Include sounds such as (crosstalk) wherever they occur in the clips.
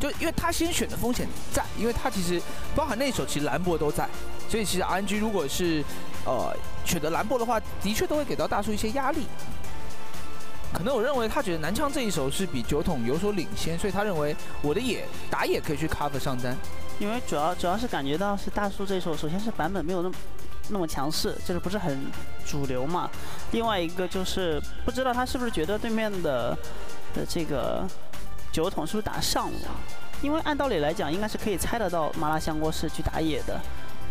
就因为他先选的风险在，因为他其实包含那一手其实兰博都在，所以其实 RNG 如果是呃选择兰博的话，的确都会给到大叔一些压力。可能我认为他觉得南枪这一手是比酒桶有所领先，所以他认为我的野打野可以去 cover 上单。因为主要主要是感觉到是大叔这一手，首先是版本没有那么那么强势，就是不是很主流嘛。另外一个就是不知道他是不是觉得对面的的这个酒桶是不是打上路？因为按道理来讲，应该是可以猜得到麻辣香锅是去打野的。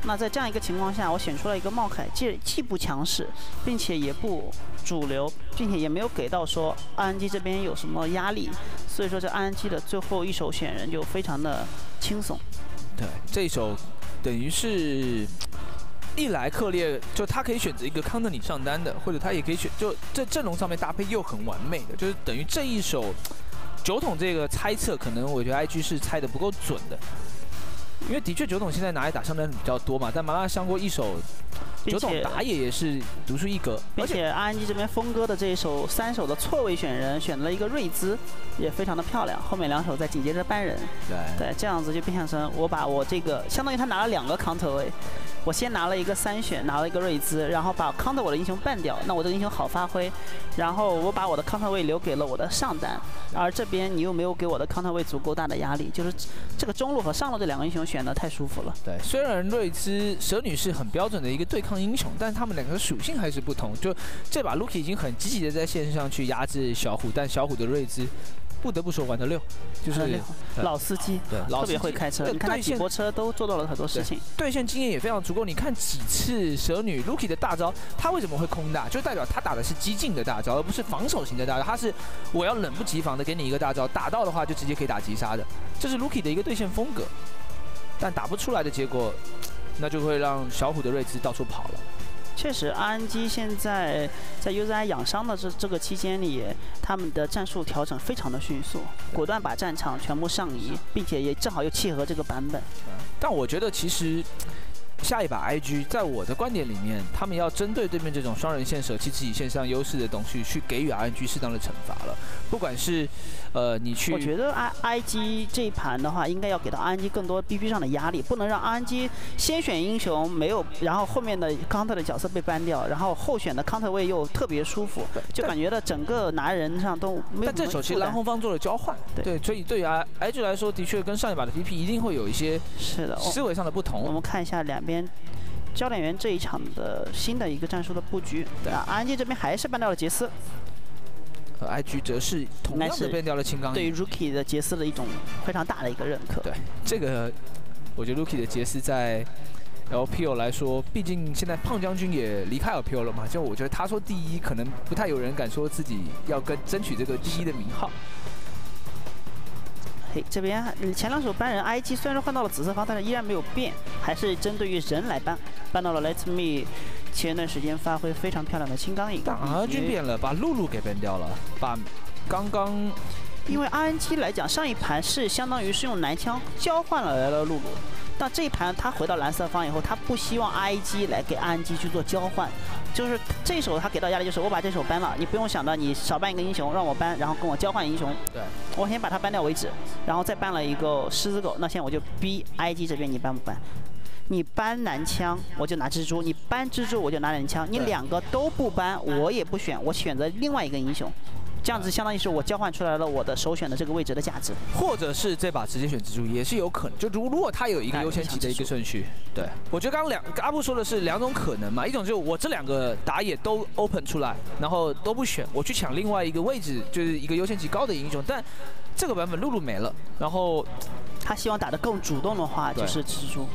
那在这样一个情况下，我选出了一个茂凯，既既不强势，并且也不主流，并且也没有给到说 RNG 这边有什么压力，所以说这 RNG 的最后一手选人就非常的轻松。对，这一手等于是一来克烈，就他可以选择一个康德你上单的，或者他也可以选，就这阵容上面搭配又很完美的，就是等于这一手酒桶这个猜测，可能我觉得 IG 是猜的不够准的。因为的确，九桶现在拿来打上单比较多嘛，但麻辣香锅一手，九桶打野也是独树一格。并且 RNG 这边峰哥的这一手三手的错位选人，选了一个瑞兹，也非常的漂亮。后面两手再紧接着搬人，对对，这样子就变相成我把我这个相当于他拿了两个 counter 位。我先拿了一个三选，拿了一个瑞兹，然后把 counter 我的英雄办掉，那我这个英雄好发挥。然后我把我的 counter 位留给了我的上单，而这边你又没有给我的 counter 位足够大的压力，就是这个中路和上路这两个英雄选的太舒服了。对，虽然瑞兹蛇女是很标准的一个对抗英雄，但是他们两个属性还是不同。就这把 Lucky 已经很积极的在线上去压制小虎，但小虎的瑞兹。不得不说玩的溜，就是老司机，对，特别会开车。你看他几波车都做到了很多事情，对线经验也非常足够。你看几次蛇女 Lucky 的大招，他为什么会空大？就代表他打的是激进的大招，而不是防守型的大招。他是我要冷不及防的给你一个大招，打到的话就直接可以打击杀的，这是 Lucky 的一个对线风格。但打不出来的结果，那就会让小虎的瑞兹到处跑了。确实，RNG 现在在 UZI 养伤的这这个期间里，他们的战术调整非常的迅速，果断把战场全部上移，并且也正好又契合这个版本。但我觉得其实。下一把 IG，在我的观点里面，他们要针对对面这种双人线舍弃自己线上优势的东西，去给予 RNG 适当的惩罚了。不管是，呃，你去，我觉得 I IG 这一盘的话，应该要给到 RNG 更多 BP 上的压力，不能让 RNG 先选英雄没有，然后后面的 counter 的角色被 ban 掉，然后后选的 counter 位又特别舒服，就感觉到整个拿人上都没有。但这手其实蓝红方做了交换，对，所以对于 I I G 来说，的确跟上一把的 BP 一定会有一些是的思维上的不同。我们看一下两边。边焦点员这一场的新的一个战术的布局，对啊，RNG 这边还是搬掉了杰斯，和 IG 则是同样的变掉了青钢。对于 Rookie 的杰斯的一种非常大的一个认可。对，这个我觉得 Rookie 的杰斯在 LPL 来说，毕竟现在胖将军也离开 LPL 了嘛，就我觉得他说第一，可能不太有人敢说自己要跟争取这个第一的名号。嘿，这边前两手搬人，IG 虽然说换到了紫色方，但是依然没有变，还是针对于人来搬，搬到了 Let Me 前段时间发挥非常漂亮的青钢影。啊，军变了，把露露给变掉了，把刚刚。因为 RNG 来讲，上一盘是相当于是用男枪交换了来了露露，但这一盘他回到蓝色方以后，他不希望 IG 来给 RNG 去做交换，就是这手他给到压力就是我把这手搬了，你不用想到你少搬一个英雄让我搬，然后跟我交换英雄，对，我先把他搬掉为止，然后再搬了一个狮子狗，那现在我就逼 IG 这边你搬不搬？你搬男枪我就拿蜘蛛，你搬蜘蛛我就拿男枪，你两个都不搬我也不选，我选择另外一个英雄。这样子相当于是我交换出来了我的首选的这个位置的价值，或者是这把直接选蜘蛛也是有可能。就如如果他有一个优先级的一个顺序，对我觉得刚刚两阿布说的是两种可能嘛，一种就是我这两个打野都 open 出来，然后都不选，我去抢另外一个位置，就是一个优先级高的英雄。但这个版本露露没了，然后他希望打得更主动的话，就是蜘蛛。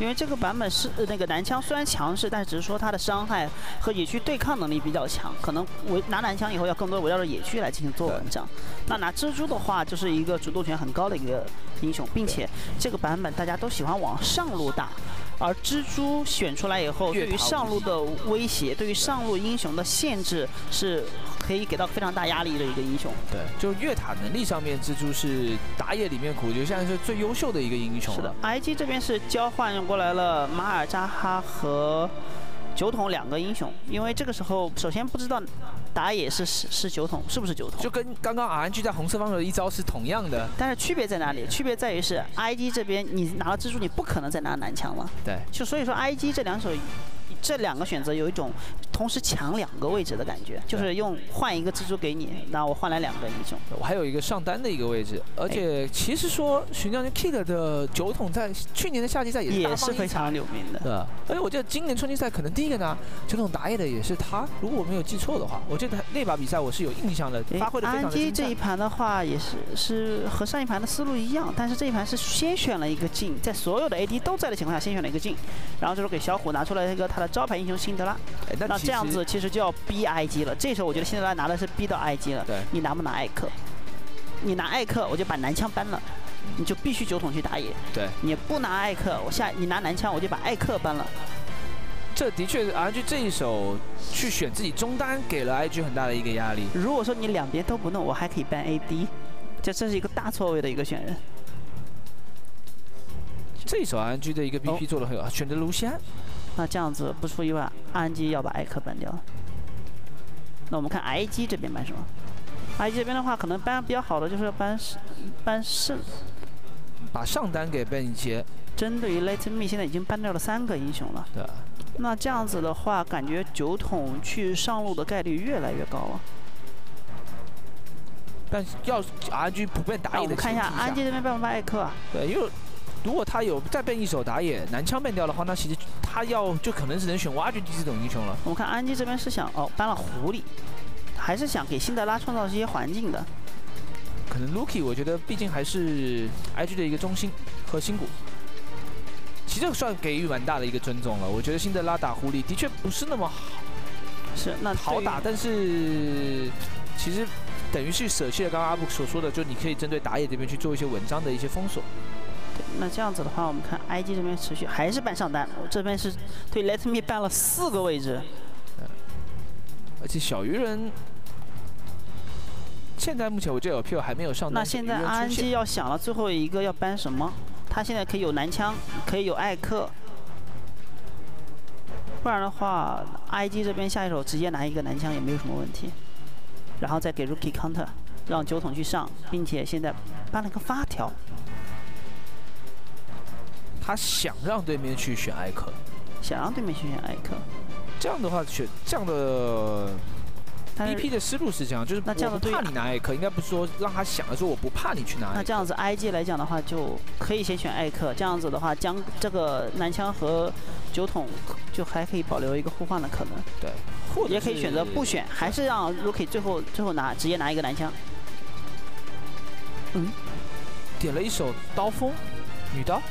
因为这个版本是那个男枪虽然强势，但是只是说它的伤害和野区对抗能力比较强，可能围拿男枪以后要更多围绕着野区来进行做文章。那拿蜘蛛的话，就是一个主动权很高的一个英雄，并且这个版本大家都喜欢往上路打。而蜘蛛选出来以后，对于上路的威胁，对于上路英雄的限制，是可以给到非常大压力的一个英雄。对，就越塔能力上面，蜘蛛是打野里面，我觉得现在是最优秀的一个英雄。是的，IG 这边是交换过来了马尔扎哈和酒桶两个英雄，因为这个时候首先不知道打野是是是酒桶，是不是酒桶？就跟刚刚 RNG 在红色方面的一招是同样的。但是区别在哪里？区别在于是 IG 这边你拿了蜘蛛，你不可能再拿男枪了。对。就所以说 IG 这两手。这两个选择有一种同时抢两个位置的感觉，就是用换一个蜘蛛给你，然后我换来两个英雄。我还有一个上单的一个位置，而且其实说巡将军 Kick 的酒桶在去年的夏季赛也是也是非常有名的。对，而且我记得今年春季赛可能第一个拿酒桶打野的也是他，如果我没有记错的话，我记得那把比赛我是有印象的，发挥的非常精彩。这一盘的话也是是和上一盘的思路一样，但是这一盘是先选了一个镜，在所有的 AD 都在的情况下先选了一个镜，然后就是给小虎拿出了一个他的招牌英雄辛德拉。那这样子其实就要逼 IG 了。这时候我觉得辛德拉拿的是逼到 IG 了。对，你拿不拿艾克？你拿艾克，我就把男枪搬了，你就必须酒桶去打野。对，你不拿艾克，我下你拿男枪，我就把艾克搬了。这的确 RNG 这一手去选自己中单，给了 IG 很大的一个压力。如果说你两边都不弄，我还可以搬 AD，这这是一个大错位的一个选人。这一手 RNG 的一个 BP 做的很好，选择卢锡安。那这样子不出意外，RNG 要把艾克搬掉。那我们看 IG 这边搬什么？IG 这边的话，可能搬比较好的就是搬搬圣，把上单给贝尼杰。针对于 Let Me，现在已经搬掉了三个英雄了。对。那这样子的话，感觉酒桶去上路的概率越来越高了。但要 RNG 不被打野的我们看一下 RNG 这边搬不搬艾克啊？对，因为。如果他有再被一手打野，男枪变掉的话，那其实他要就可能只能选挖掘机这种英雄了。我们看安吉这边是想哦搬了狐狸，还是想给辛德拉创造一些环境的。可能 Lucky 我觉得毕竟还是 IG 的一个中心核心骨，其实算给予蛮大的一个尊重了。我觉得辛德拉打狐狸的确不是那么好，是那好打，但是其实等于是舍弃了刚刚阿布所说的，就你可以针对打野这边去做一些文章的一些封锁。那这样子的话，我们看 IG 这边持续还是搬上单，我这边是对 Let Me 搬了四个位置，而且小鱼人现在目前我这有 P 还没有上单。那现在 RNG 要想了最后一个要搬什么？他现在可以有男枪，可以有艾克，不然的话，IG 这边下一手直接拿一个男枪也没有什么问题，然后再给 Rookie Counter，让酒桶去上，并且现在搬了个发条。他想让对面去选艾克，想让对面去选艾克，这样的话选这样的 BP 的思路是这样，就是那这样怕你拿艾克，应该不是说让他想着说我不怕你去拿。那这样子 IG 来讲的话，就可以先选艾克，这样子的话将这个男枪和酒桶就还可以保留一个互换的可能。对，也可以选择不选，还是让 Rookie 最后最后拿直接拿一个男枪。嗯，点了一首刀锋，女刀。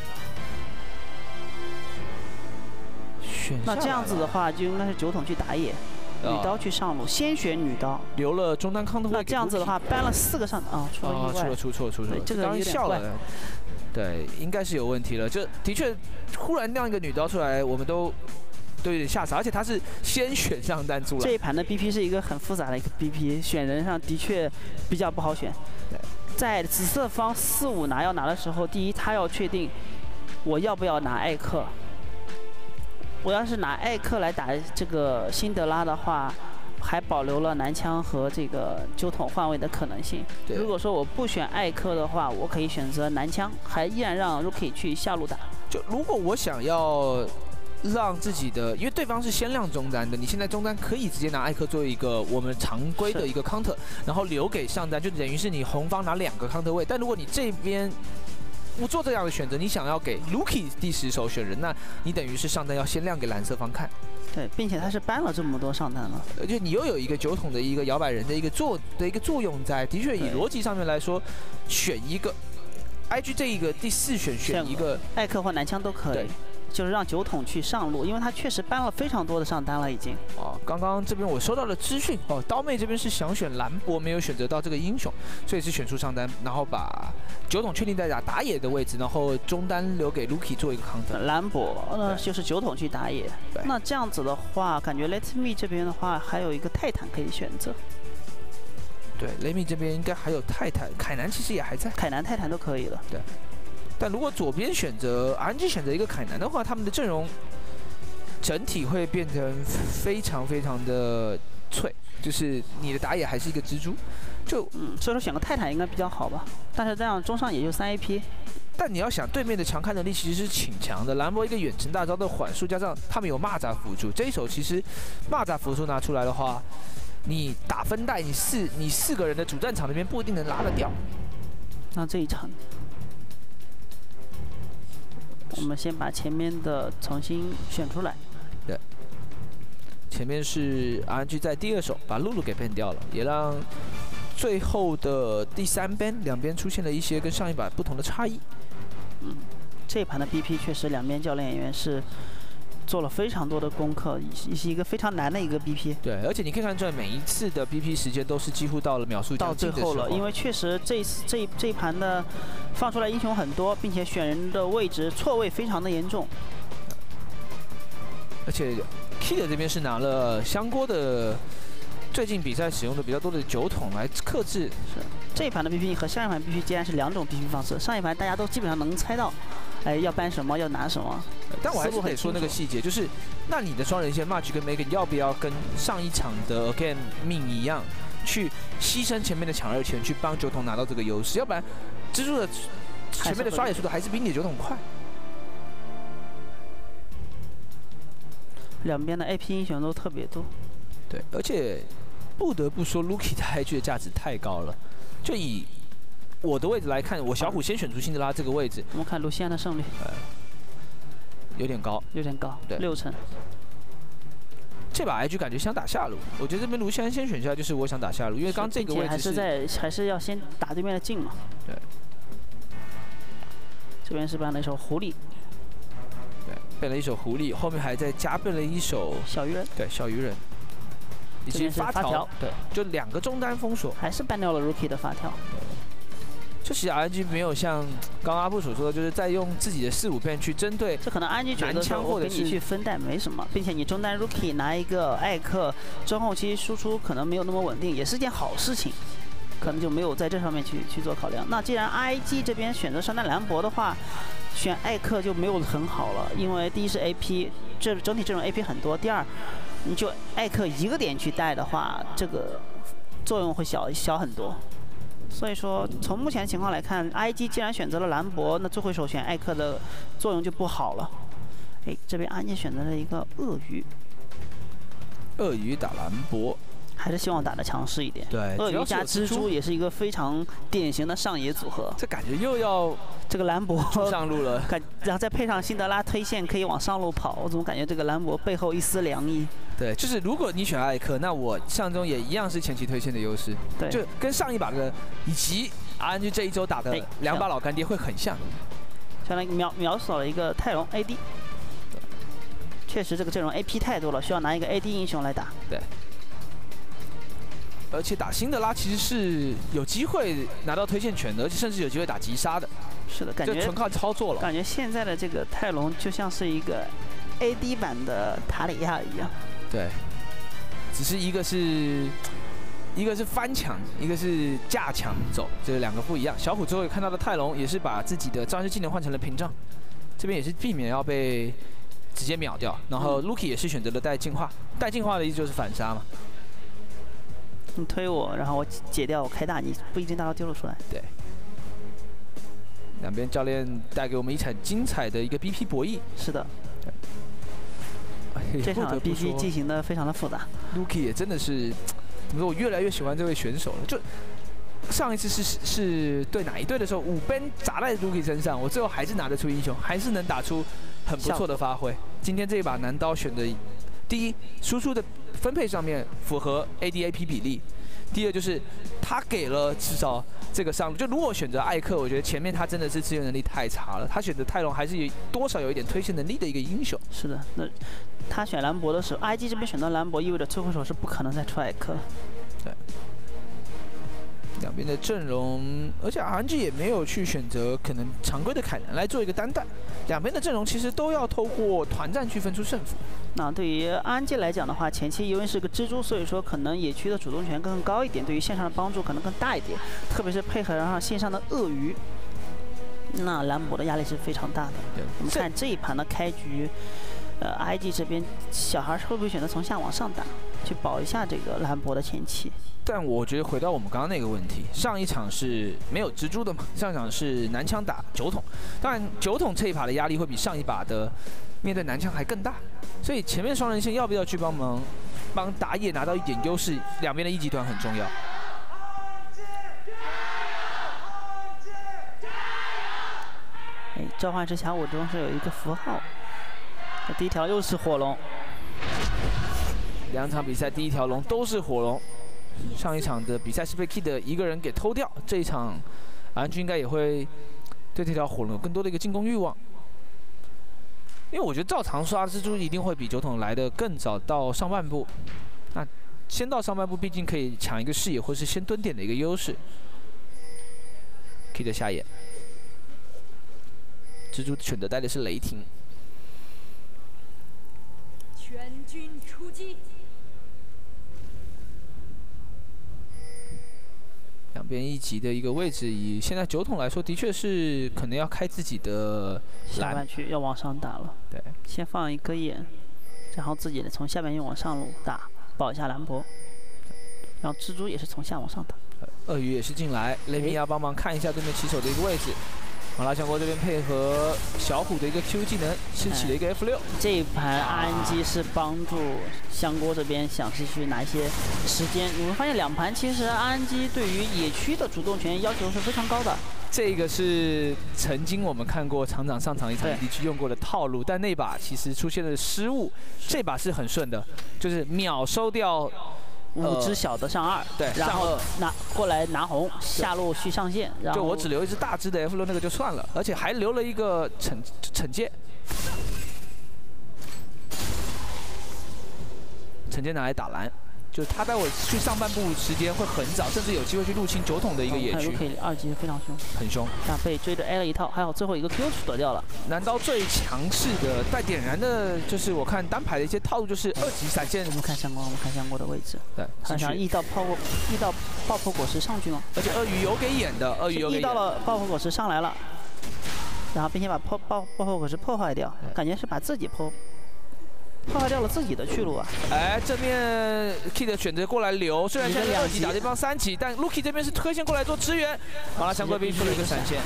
那这样子的话，就应该是酒桶去打野，女刀去上路，先选女刀，留了中单康的位。那这样子的话，搬了四个上啊，出了意外，出了出错出错，这个有点怪。对，应该是有问题了。这的确，忽然亮一个女刀出来，我们都都有点吓死。而且他是先选上单出来。这一盘的 BP 是一个很复杂的一个 BP，选人上的确比较不好选。在紫色方四五拿要拿的时候，第一他要确定我要不要拿艾克。我要是拿艾克来打这个辛德拉的话，还保留了男枪和这个酒桶换位的可能性。如果说我不选艾克的话，我可以选择男枪，还依然让 Rookie 去下路打。就如果我想要让自己的，因为对方是先亮中单的，你现在中单可以直接拿艾克作为一个我们常规的一个 counter，然后留给上单，就等于是你红方拿两个 counter 位。但如果你这边不做这样的选择，你想要给 Lucky 第十首选人，那你等于是上单要先亮给蓝色方看。对，并且他是搬了这么多上单了，而且你又有一个酒桶的一个摇摆人的一个作的一个作用在。的确，以逻辑上面来说，选一个 IG 这一个第四选选一个艾克或男枪都可以。就是让酒桶去上路，因为他确实搬了非常多的上单了，已经。哦，刚刚这边我收到了资讯，哦，刀妹这边是想选兰博，没有选择到这个英雄，所以是选出上单，然后把酒桶确定在打打野的位置，然后中单留给 Lucky 做一个 counter。兰博，那就是酒桶去打野。那这样子的话，感觉 Let Me 这边的话还有一个泰坦可以选择。对雷米这边应该还有泰坦，凯南其实也还在，凯南、泰坦都可以了。对。但如果左边选择 RNG 选择一个凯南的话，他们的阵容整体会变成非常非常的脆，就是你的打野还是一个蜘蛛，就嗯，所以说选个泰坦应该比较好吧。但是这样中上也就三 AP，但你要想对面的强开能力其实是挺强的，兰博一个远程大招的缓速，加上他们有蚂蚱辅助，这一手其实蚂蚱辅助拿出来的话，你打分带，你四你四个人的主战场那边不一定能拉得掉。那这一场，我们先把前面的重新选出来。对前面是 RNG 在第二手把露露给 ban 掉了，也让最后的第三 ban 两边出现了一些跟上一把不同的差异。嗯，这一盘的 BP 确实两边教练演员是做了非常多的功课，也是一个非常难的一个 BP。对，而且你可以看出来，每一次的 BP 时间都是几乎到了秒数到最后了，因为确实这次这这一盘的放出来英雄很多，并且选人的位置错位非常的严重，而且。Kid 这边是拿了香锅的最近比赛使用的比较多的酒桶来克制。是这一盘的 BP 和上一盘 BP 竟然是两种 BP 方式。上一盘大家都基本上能猜到，哎，要搬什么，要拿什么。但我还是得说那个细节，就是那你的双人线 March 跟 Megan 要不要跟上一场的 Again 命一样，去牺牲前面的抢二权去帮酒桶拿到这个优势？要不然蜘蛛的前面的刷野速度还是比你的酒桶快。两边的 AP 英雄都特别多，对，而且不得不说，Lucky 的 IG 的价值太高了。就以我的位置来看，我小虎先选出辛德拉这个位置。我们看卢锡安的胜率，有点高，有点高，对，六成。这把 IG 感觉想打下路，我觉得这边卢锡安先选下就是我想打下路，因为刚这个位置还是在还是要先打对面的镜嘛。对。这边是办了一手狐狸。对，变了一手狐狸，后面还在加变了一手小鱼人，对小鱼人，以及发条，对，就两个中单封锁，还是 ban 掉了 Rookie 的发条。就其实 RNG 没有像刚刚阿布所说的，就是在用自己的四五片去针对，这可能 RNG 觉得我给你去分带没什么，并且你中单 Rookie 拿一个艾克，中后期输出可能没有那么稳定，也是件好事情，可能就没有在这上面去去做考量。那既然 IG 这边选择上单兰博的话。选艾克就没有很好了，因为第一是 AP，这整体阵容 AP 很多。第二，你就艾克一个点去带的话，这个作用会小小很多。所以说，从目前情况来看，IG 既然选择了兰博，那最后首选艾克的作用就不好了。哎，这边安妮选择了一个鳄鱼，鳄鱼打兰博。还是希望打的强势一点。对，鳄鱼加蜘蛛也是一个非常典型的上野组合。这感觉又要这个兰博 (laughs) 上路了，(laughs) 感然后再配上辛德拉推线可以往上路跑，我怎么感觉这个兰博背后一丝凉意？对，就是如果你选艾克，那我上中也一样是前期推线的优势。对，就跟上一把的以及 RNG 这一周打的两把老干爹会很像。相当于秒秒死了一个泰隆 AD。确实这个阵容 AP 太多了，需要拿一个 AD 英雄来打。对。而且打新的拉其实是有机会拿到推荐权的，而且甚至有机会打击杀的。是的，感觉纯靠操作了。感觉现在的这个泰隆就像是一个 AD 版的塔里亚一样。对，只是一个是一个是翻墙，一个是架墙走，这两个不一样。小虎最后看到的泰隆也是把自己的招式技能换成了屏障，这边也是避免要被直接秒掉。然后 Lucky 也是选择了带进化，带进化的意思就是反杀嘛。你推我，然后我解掉，我开大，你不一定大招丢了出来。对，两边教练带给我们一场精彩的一个 BP 博弈。是的，这场 BP 进行的非常的复杂。Lucky 也真的是，怎么说？我越来越喜欢这位选手了。就上一次是是对哪一队的时候，五奔砸在 Lucky 身上，我最后还是拿得出英雄，还是能打出很不错的发挥。今天这一把男刀选的。第一，输出的分配上面符合 ADAP 比例；第二，就是他给了至少这个上路。就如果选择艾克，我觉得前面他真的是支援能力太差了。他选择泰隆还是有多少有一点推线能力的一个英雄。是的，那他选兰博的时候，IG 这边选择兰博，意味着最后手是不可能再出艾克。对。两边的阵容，而且 RNG 也没有去选择可能常规的凯南来做一个单带。两边的阵容其实都要透过团战去分出胜负。那对于安吉来讲的话，前期因为是个蜘蛛，所以说可能野区的主动权更高一点，对于线上的帮助可能更大一点。特别是配合上线上的鳄鱼，那兰博的压力是非常大的。我们看这一盘的开局，呃，IG 这边小孩会不会选择从下往上打？去保一下这个兰博的前期。但我觉得回到我们刚刚那个问题，上一场是没有蜘蛛的嘛？上一场是男枪打酒桶，当然酒桶这一把的压力会比上一把的面对南枪还更大，所以前面双人线要不要去帮忙帮打野拿到一点优势？两边的一级团很重要。哎，召唤师峡谷中是有一个符号，第一条又是火龙。两场比赛第一条龙都是火龙。上一场的比赛是被 Kid 一个人给偷掉，这一场安军应该也会对这条火龙有更多的一个进攻欲望。因为我觉得照常刷蜘蛛一定会比酒桶来的更早到上半部，那先到上半部毕竟可以抢一个视野或是先蹲点的一个优势。可以的下野，蜘蛛选择带的是雷霆。全军出击。边一级的一个位置，以现在酒桶来说，的确是可能要开自己的下半区，要往上打了。对，先放一个眼，然后自己从下面又往上路打，保一下兰博。然后蜘蛛也是从下往上打。鳄鱼也是进来，雷米要帮忙看一下对面棋手的一个位置。马拉香锅这边配合小虎的一个 Q 技能，吃起了一个 F 六。这一盘 RNG 是帮助香锅这边想继续拿一些时间。你会发现两盘其实 RNG 对于野区的主动权要求是非常高的。这个是曾经我们看过厂长上场一场 EDG 用过的套路，但那把其实出现了失误，这把是很顺的，就是秒收掉。五只小的上二，对，然后拿过来拿红，下路去上线，然后就我只留一只大只的 F 六那个就算了，而且还留了一个惩惩戒，惩戒拿来打蓝。就是他待会去上半部时间会很早，甚至有机会去入侵酒桶的一个野区。可以二级非常凶，很凶。但被追着挨了一套，还好最后一个 Q 躲掉了。难道最强势的带点燃的，就是我看单排的一些套路，就是二级闪现。我们看相关，我们看相关的位置。对，他想一到爆破，一到爆破果实上去吗？而且鳄鱼有给眼的，鳄鱼有给一到了爆破果实上来了，然后并且把破爆爆破果实破坏掉，感觉是把自己破。破坏掉了自己的去路啊！哎，正面 Kid 选择过来留，虽然现在二级打对方三级，但 Lucky 这边是推线过来做支援。麻辣香锅兵出了一个闪现，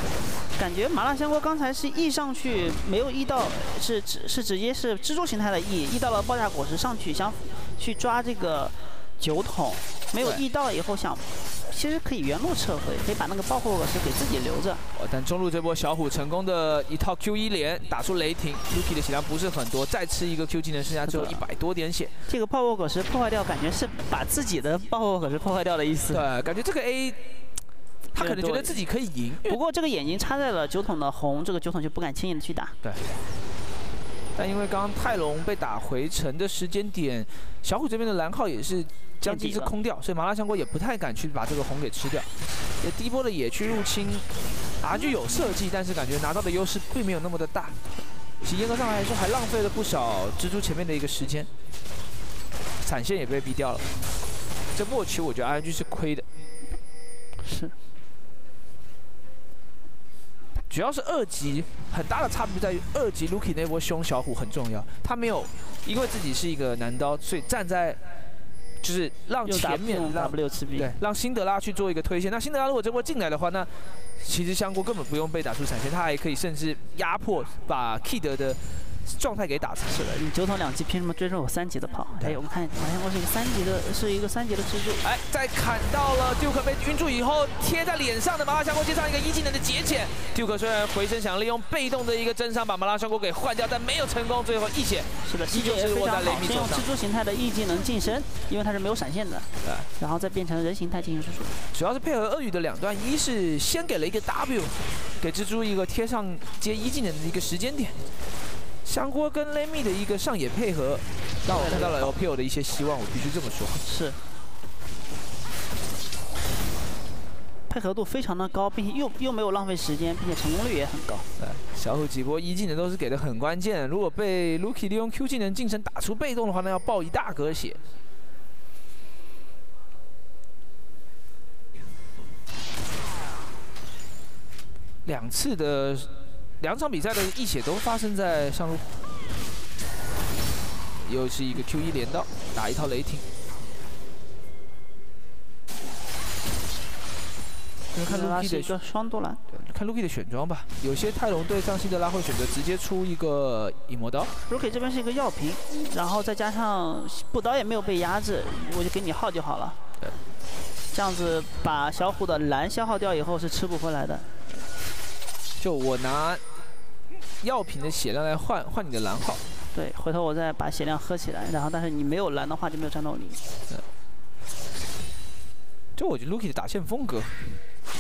感觉麻辣香锅刚才是 E 上去没有 E 到，是直是直接是蜘蛛形态的 E，E 到了爆炸果实上去想去抓这个酒桶，没有 E 到以后想。其实可以原路撤回，可以把那个爆破果实给自己留着。哦，但中路这波小虎成功的一套 Q 一连打出雷霆，Lucky 的血量不是很多，再吃一个 Q 技能，剩下只有一百多点血。这个爆破果实破坏掉，感觉是把自己的爆破果实破坏掉的意思。对，感觉这个 A，他可能觉得自己可以赢。不过这个眼睛插在了酒桶的红，这个酒桶就不敢轻易的去打。对。但因为刚刚泰隆被打回城的时间点，小虎这边的蓝耗也是将近是空掉，所以麻辣香锅也不太敢去把这个红给吃掉。也第一波的野区入侵，RG 有设计，但是感觉拿到的优势并没有那么的大。其严格上来说，还浪费了不少蜘蛛前面的一个时间，闪现也被逼掉了。这末期我觉得 RNG 是亏的。是。主要是二级很大的差别在于，二级 Lucky 那波凶小虎很重要，他没有因为自己是一个男刀，所以站在就是让前面让对让辛德拉去做一个推线。那辛德拉如果这波进来的话，那其实香锅根本不用被打出闪现，他还可以甚至压迫把 Kid 的。状态给打出去了。你九筒两级凭什么追着我三级的跑？哎，我们看，好像我是一个三级的，是一个三级的蜘蛛。哎，在砍到了 Duke 被晕住以后，贴在脸上的麻辣香锅接上一个一技能的节俭。Duke 虽然回身想利用被动的一个真伤把麻辣香锅给换掉，但没有成功，最后一血。是的，依旧是非常好，先用蜘蛛形态的 E 技能近身，因为它是没有闪现的。对。然后再变成人形态进行输出。主要是配合鳄鱼的两段，一是先给了一个 W，给蜘蛛一个贴上接一技能的一个时间点。香锅跟雷米的一个上野配合，让我看到了 LPL 的一些希望，我必须这么说。是，配合度非常的高，并且又又没有浪费时间，并且成功率也很高。对，小虎几波一技能都是给的很关键，如果被 Lucky 利用 Q 技能近身打出被动的话，那要爆一大格血。两次的。两场比赛的一血都发生在上路，又是一个 Q 一连刀，打一套雷霆。看 Lucky 的双多兰，看 Lucky 的选装吧。有些泰隆对上希德拉会选择直接出一个影魔刀。Ruki 这边是一个药瓶，然后再加上布刀也没有被压制，我就给你耗就好了。这样子把小虎的蓝消耗掉以后是吃不回来的。就我拿药品的血量来换换你的蓝耗。对，回头我再把血量喝起来，然后但是你没有蓝的话就没有战斗力。对。就我觉得 Lucky 的打线风格，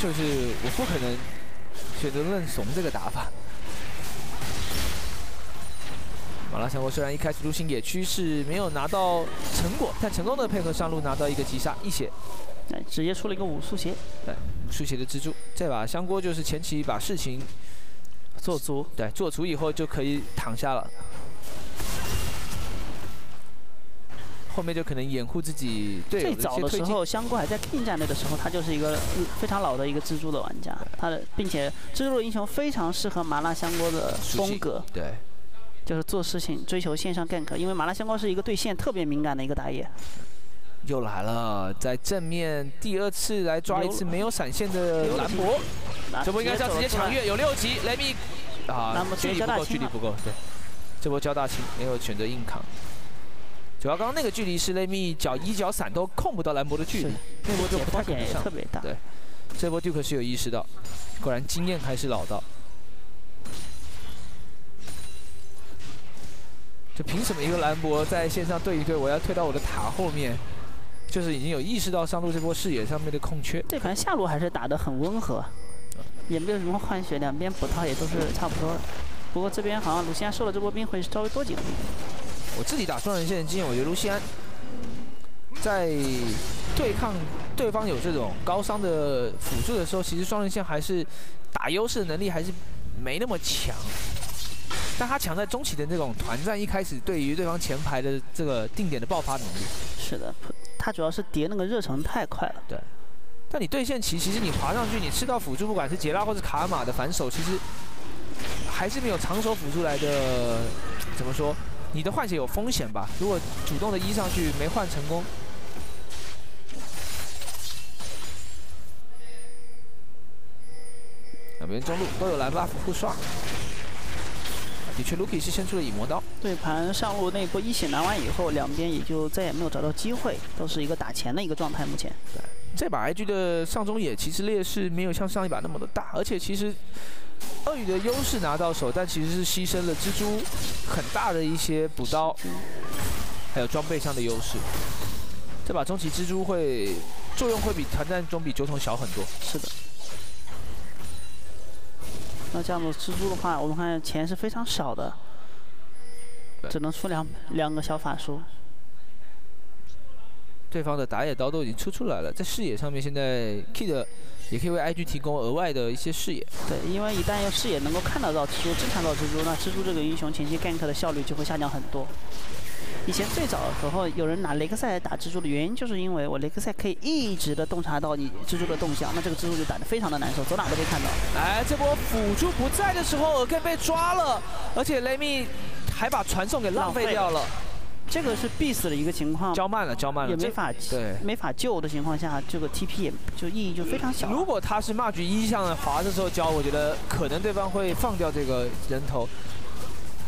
就是我不可能选择认怂这个打法。马拉香锅虽然一开始入侵野区是没有拿到成果，但成功的配合上路拿到一个击杀一血。对，直接出了一个五速鞋。对，五速鞋的蜘蛛。这把香锅就是前期把事情做足，对，做足以后就可以躺下了。后面就可能掩护自己队友最早的时候，香锅还在 King 战队的时候，他就是一个非常老的一个蜘蛛的玩家。他的，并且蜘蛛的英雄非常适合麻辣香锅的风格。对。就是做事情追求线上 gank，因为麻辣香锅是一个对线特别敏感的一个打野。又来了，在正面第二次来抓一次没有闪现的兰博，这波应该是要直接抢越，有六级雷米啊，距离不够，距离不够，对。这波交大清没有选择硬扛。主要刚刚那个距离是雷米脚一脚闪都控不到兰博的距离，那波就不太可能上。特别大。对，这波 Duke 是有意识到，果然经验还是老道。就凭什么一个兰博在线上对一对，我要退到我的塔后面？就是已经有意识到上路这波视野上面的空缺。这盘下路还是打得很温和，也没有什么换血，两边补套也都是差不多。不过这边好像卢锡安收了这波兵会稍微多几个。我自己打双人线的经验，我觉得卢锡安在对抗对方有这种高伤的辅助的时候，其实双人线还是打优势的能力还是没那么强。但他强在中期的那种团战，一开始对于对方前排的这个定点的爆发能力。是的，他主要是叠那个热成太快了。对。但你对线期，其实你滑上去，你吃到辅助，不管是杰拉或者卡玛的反手，其实还是没有长手辅助来的怎么说？你的换血有风险吧？如果主动的一上去没换成功，两边中路都有蓝 buff 护刷。的确，Luki 是先出了影魔刀。对盘上路那波一血拿完以后，两边也就再也没有找到机会，都是一个打钱的一个状态。目前，对这把 IG 的上中野其实劣势没有像上一把那么的大，而且其实。鳄鱼的优势拿到手，但其实是牺牲了蜘蛛很大的一些补刀，还有装备上的优势。这把中期蜘蛛会作用会比团战中比酒桶小很多。是的。那这样子蜘蛛的话，我们看钱是非常少的，只能出两两个小法术。对方的打野刀都已经出出来了，在视野上面，现在 Kid 也可以为 IG 提供额外的一些视野。对，因为一旦用视野能够看得到蜘蛛、侦察到蜘蛛，那蜘蛛这个英雄前期 gank 的效率就会下降很多。以前最早的时候，有人拿雷克赛打蜘蛛的原因，就是因为我雷克赛可以一直的洞察到你蜘蛛的动向，那这个蜘蛛就打得非常的难受，走哪都可以看到。哎，这波辅助不在的时候，尔盖被抓了，而且雷米还把传送给浪费掉了。这个是必死的一个情况，交慢了，交慢了，也没法对，没法救的情况下，这个 TP 也就意义就非常小。如果他是 Marge 一向滑的时候交，我觉得可能对方会放掉这个人头，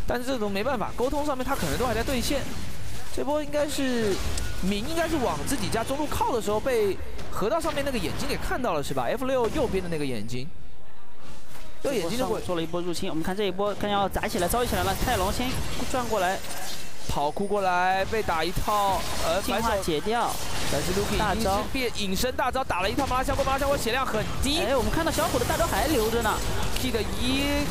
但是这种没办法，沟通上面他可能都还在对线。这波应该是明应该是往自己家中路靠的时候，被河道上面那个眼睛给看到了是吧？F 六右边的那个眼睛，这个眼睛就会做了一波入侵。我们看这一波，看要砸起来，着起来了。泰隆先转过来。跑酷过来被打一套，呃，净化解掉，但是 Luki 大招变隐身大招打了一套麻辣香锅，麻辣香锅血量很低。哎，我们看到小虎的大招还留着呢，K 的一。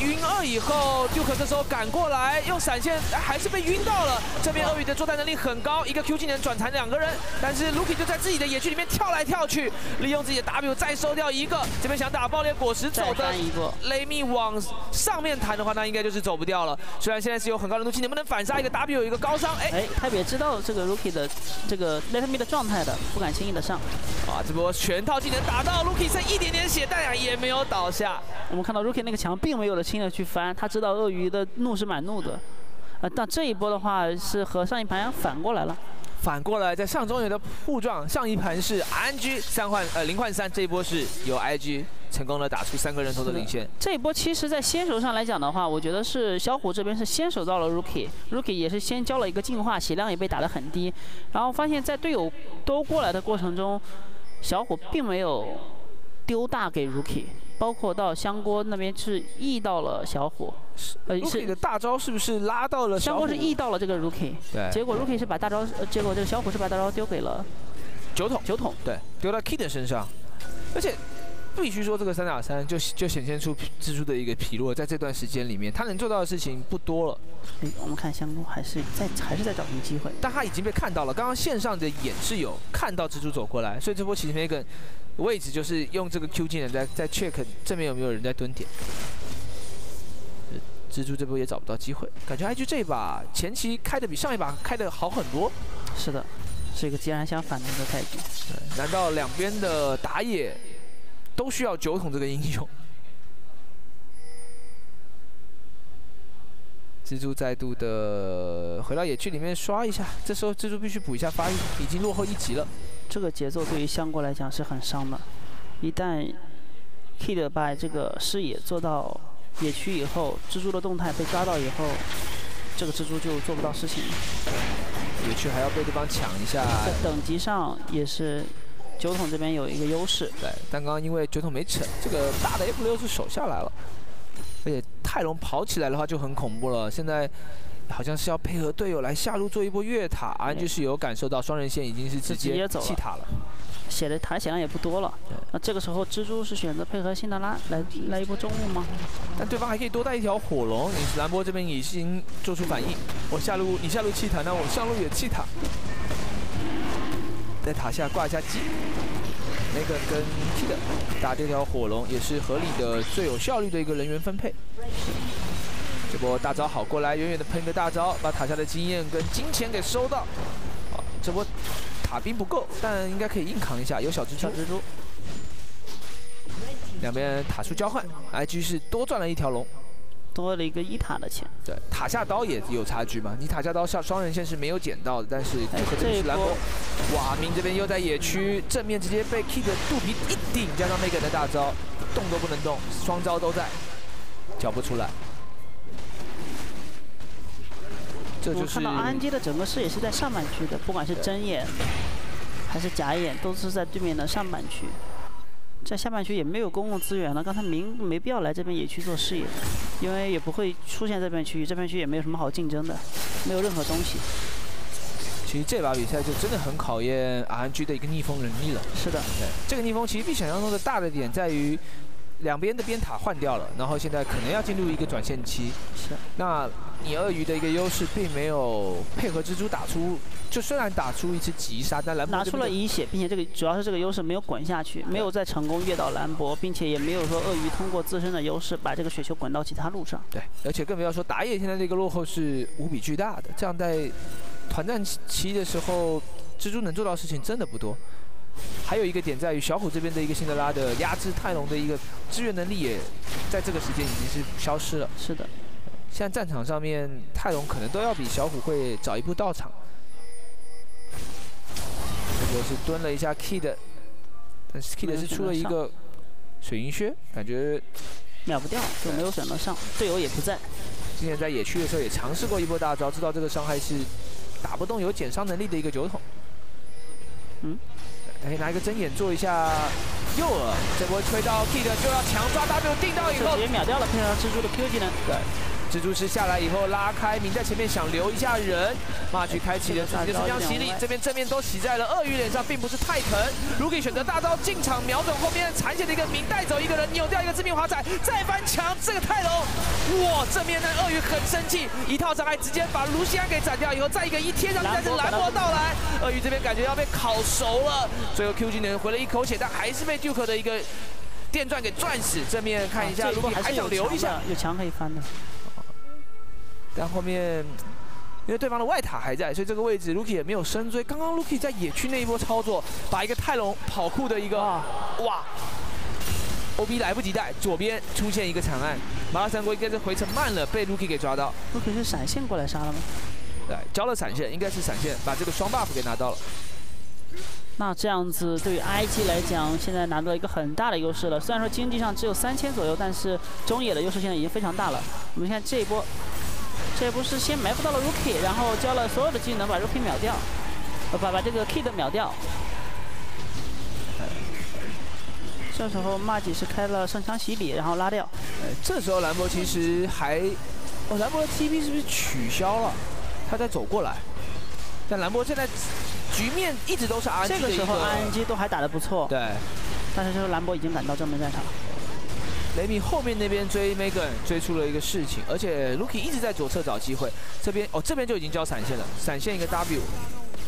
晕二以后，Duke 这时候赶过来用闪现，还是被晕到了。这边鳄鱼的作战能力很高，一个 Q 技能转残两个人，但是 Luki 就在自己的野区里面跳来跳去，利用自己的 W 再收掉一个。这边想打爆裂果实走的雷米往上面弹的话，那应该就是走不掉了。虽然现在是有很高的怒气，能不能反杀一个 W 有一个高伤？哎哎，他也知道这个 Luki 的这个 Let Me 的状态的，不敢轻易的上。啊，这波全套技能打到 Luki 剩一点点血，但也没有倒下。我们看到 Luki 那个墙并没有的轻的去翻，他。知道鳄鱼的怒是满怒的，呃，但这一波的话是和上一盘反过来了。反过来，在上中野的互撞，上一盘是 RNG 三换呃零换三，这一波是由 IG 成功的打出三个人头的领先。这一波其实，在先手上来讲的话，我觉得是小虎这边是先手到了 Rookie，Rookie 也是先交了一个净化，血量也被打得很低，然后发现，在队友都过来的过程中，小虎并没有丢大给 Rookie。包括到香锅那边是 E 到了小虎，呃，Rookie 的大招是不是拉到了香锅是 E 到了这个 Rookie，对，结果 Rookie 是把大招，呃，结果这个小虎是把大招丢给了酒桶，酒桶，对，丢到 Kid 身上，而且必须说这个三打三就就显现出蜘蛛的一个疲弱，在这段时间里面，他能做到的事情不多了。哎，我们看香锅还是在还是在找寻机会，但他已经被看到了，刚刚线上的眼是有看到蜘蛛走过来，所以这波其实那个。位置就是用这个 Q 技能在在 check 正面有没有人在蹲点，蜘蛛这波也找不到机会，感觉 IG 这把前期开的比上一把开的好很多。是的，是一个截然相反的一个态度。难道两边的打野都需要酒桶这个英雄？蜘蛛再度的回到野区里面刷一下，这时候蜘蛛必须补一下发育，已经落后一级了。这个节奏对于香锅来讲是很伤的，一旦 Kid 把这个视野做到野区以后，蜘蛛的动态被抓到以后，这个蜘蛛就做不到事情。野区还要被对方抢一下。在等级上也是酒桶这边有一个优势。对，但刚刚因为酒桶没成，这个大的 F 六是守下来了。而且泰隆跑起来的话就很恐怖了。现在好像是要配合队友来下路做一波越塔，RNG 是有感受到双人线已经是直接弃塔了，血的塔血量也不多了。那这个时候蜘蛛是选择配合辛德拉来来一波中路吗？但对方还可以多带一条火龙，兰博这边已经做出反应。我下路你下路弃塔，那我上路也弃塔，在塔下挂一下机。那个跟 Kid 打这条火龙也是合理的、最有效率的一个人员分配。这波大招好过来，远远的喷个大招，把塔下的经验跟金钱给收到。好，这波塔兵不够，但应该可以硬扛一下，有小蜘蛛。蜘蛛。两边塔数交换，IG 是多赚了一条龙。多了一个一塔的钱，对，塔下刀也有差距嘛。你塔下刀下双人线是没有捡到的，但是这里是兰博，哇，明这边又在野区正面直接被 Kick 肚皮一顶，加上 Megan 的大招，动都不能动，双招都在，缴不出来。这就是看到 RNG 的整个视野是在上半区的，不管是真眼还是假眼，都是在对面的上半区。在下半区也没有公共资源了，刚才明没必要来这边野区做视野，因为也不会出现这片区域，这片区也没有什么好竞争的，没有任何东西。其实这把比赛就真的很考验 RNG 的一个逆风能力了。是的，对，这个逆风其实比想象中的大的点在于。两边的边塔换掉了，然后现在可能要进入一个转线期。是。那你鳄鱼的一个优势并没有配合蜘蛛打出，就虽然打出一次急杀，但兰博拿出了一血，并且这个主要是这个优势没有滚下去，没有再成功越到兰博，并且也没有说鳄鱼通过自身的优势把这个雪球滚到其他路上。对，而且更不要说打野现在这个落后是无比巨大的，这样在团战期的时候，蜘蛛能做到的事情真的不多。还有一个点在于小虎这边的一个辛德拉的压制泰隆的一个支援能力，也在这个时间已经是消失了。是的，现在战场上面泰隆可能都要比小虎会早一步到场。这个是蹲了一下 Kid，但是 Kid 是出了一个水银靴，感觉秒不掉，就没有选择上，队友也不在。之前在野区的时候也尝试过一波大招，知道这个伤害是打不动有减伤能力的一个酒桶。嗯。可以拿一个针眼做一下诱饵，这波推到 Kid 就要强抓 W 定到以后，直接秒掉了配合蜘蛛的 Q 技能。对。蜘蛛师下来以后拉开，明在前面想留一下人，马局开启了自己的神枪洗礼，这边正面都洗在了鳄鱼脸上，并不是太疼。如果选择大招进场瞄准后面残血的一个明带走一个人，扭掉一个致命滑踩，再翻墙，这个泰隆，哇，正面那鳄鱼很生气，一套伤害直接把卢锡安给斩掉以后，再一个一贴上去，但是兰博到来，鳄鱼这边感觉要被烤熟了，最后 Q 技能回了一口血，但还是被 Duke 的一个电钻给转死。正面看一下，如果还想留一下，有墙可以翻的。但后面，因为对方的外塔还在，所以这个位置 Luki 也没有深追。刚刚 Luki 在野区那一波操作，把一个泰隆跑酷的一个哇，OB 来不及带，左边出现一个惨案，麻辣三国应该是回城慢了，被 Luki 给抓到。Luki 是闪现过来杀了吗？对，交了闪现，应该是闪现，把这个双 buff 给拿到了。那这样子对于 IG 来讲，现在拿到一个很大的优势了。虽然说经济上只有三千左右，但是中野的优势现在已经非常大了。我们看这一波，这一波是先埋伏到了 Rookie，然后交了所有的技能把 Rookie 秒掉，呃，把把这个 Kid 秒掉。这时候 Magi 是开了圣枪洗礼，然后拉掉。呃，这时候兰博其实还，哦，兰博的 TP 是不是取消了？他在走过来，但兰博现在局面一直都是 RNG 这个时候 RNG 都还打得不错。对。但是这时候兰博已经赶到正面战场。雷米后面那边追 Megan 追出了一个事情，而且 Lucky 一直在左侧找机会。这边哦，这边就已经交闪现了，闪现一个 W，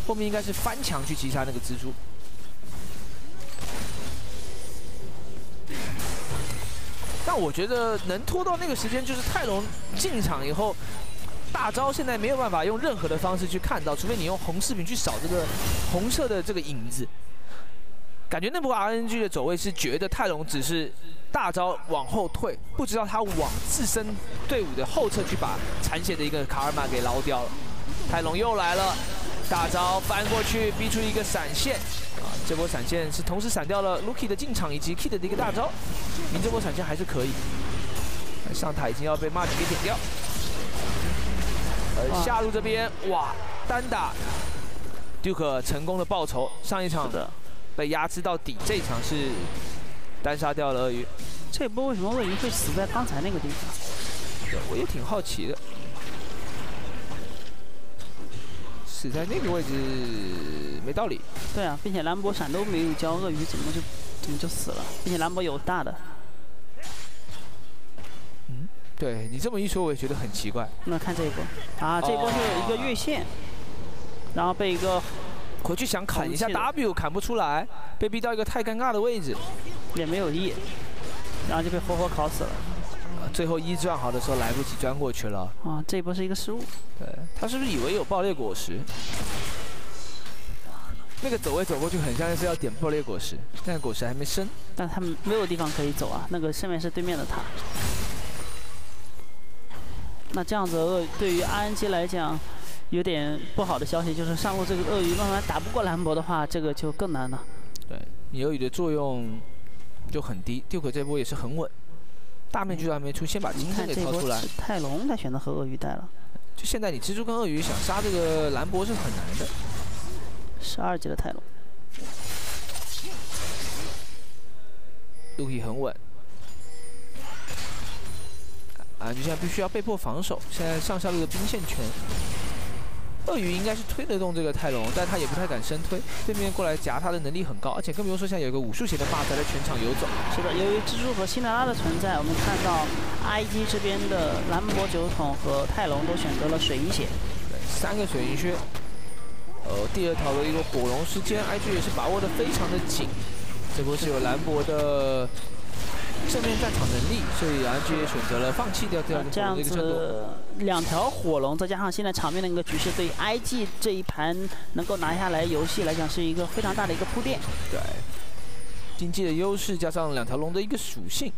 后面应该是翻墙去击杀那个蜘蛛。但我觉得能拖到那个时间，就是泰隆进场以后，大招现在没有办法用任何的方式去看到，除非你用红视频去扫这个红色的这个影子。感觉那波 RNG 的走位是觉得泰隆只是大招往后退，不知道他往自身队伍的后侧去把残血的一个卡尔玛给捞掉了。泰隆又来了，大招翻过去逼出一个闪现啊。这波闪现是同时闪掉了 Lucky 的进场以及 Kid 的一个大招，您这波闪现还是可以。上塔已经要被 March 给点掉，而下路这边哇单打 Duke 成功的报仇，上一场被压制到底，这一场是单杀掉了鳄鱼。这波为什么鳄鱼会死在刚才那个地方？我也挺好奇的。死在那个位置没道理。对啊，并且兰博闪都没有交，鳄鱼怎么就怎么就死了？并且兰博有大的。嗯，对你这么一说，我也觉得很奇怪。那看这一波，啊，这一波是一个越线，然后被一个回去想砍一下 W，砍不出来，被逼到一个太尴尬的位置，也没有 E，然后就被活活烤死了。最后一转好的时候来不及钻过去了。啊，这一波是一个失误。对他是不是以为有爆裂果实？那个走位走过去很像是要点爆裂果实，但果实还没升。但他们没有地方可以走啊，那个下面是对面的塔。那这样子鳄对于 RNG 来讲有点不好的消息，就是上路这个鳄鱼慢慢打不过兰博的话，这个就更难了。对，鳄鱼的作用就很低，Duke 这波也是很稳。大面具都还没出，先把金身给掏出来。泰隆他选择和鳄鱼带了。就现在，你蜘蛛跟鳄鱼想杀这个兰博是很难的。十二级的泰隆。路皮很稳。啊，就现在必须要被迫防守。现在上下路的兵线全。鳄鱼应该是推得动这个泰隆，但他也不太敢深推。对面过来夹他的能力很高，而且更不用说现在有个武术鞋的霸在在全场游走。是的，由于蜘蛛和辛德拉的存在，我们看到 IG 这边的兰博酒桶和泰隆都选择了水银鞋。对，三个水银靴。呃，第二条的一个火龙时间，IG 也是把握的非常的紧。这波是有兰博的。正面战场能力，所以 RNG 也选择了放弃掉这样子两条火龙，再加上现在场面的一个局势，对 IG 这一盘能够拿下来游戏来讲，是一个非常大的一个铺垫。对，经济的优势加上两条龙的一个属性